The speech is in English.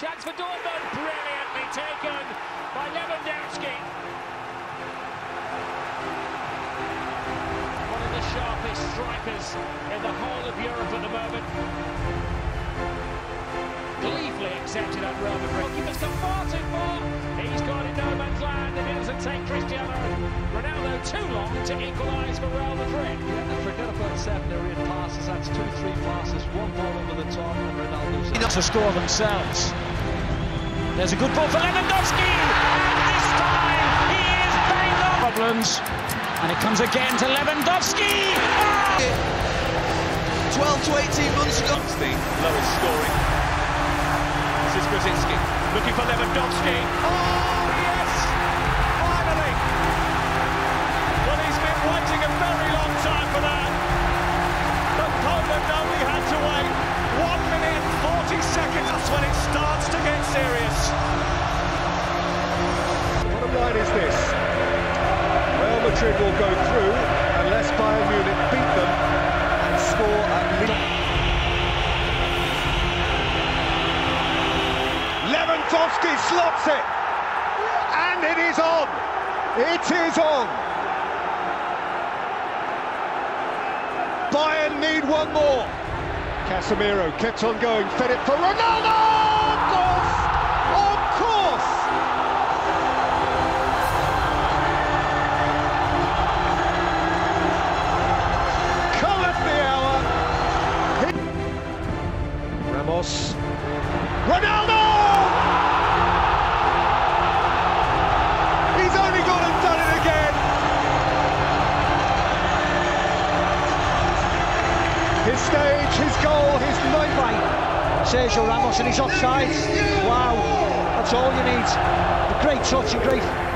Chance for Dortmund, brilliantly taken by Lewandowski. One of the sharpest strikers in the whole of Europe at the moment. Gleefully accepted at Real Madrid. Keeper's come far too far. He's got in no man's land and it doesn't take Cristiano Ronaldo too long to equalise for Real Madrid. Yeah, forget about seven eight passes. That's two, three passes, one ball over the top, and Ronaldo's in. to score themselves. There's a good ball for Lewandowski, and this time he is banged on. Problems, and it comes again to Lewandowski. Oh! 12 to 18 months ago. It's the lowest scoring. This is Brzezinski looking for Lewandowski. Oh, Will go through unless Bayern Munich beat them and score at least. Lewandowski slots it! And it is on! It is on! Bayern need one more. Casemiro kept on going, fed it for Ronaldo! His stage, his goal, his night right. Sergio Ramos and he's offside. Wow, that's all you need. A great touch and great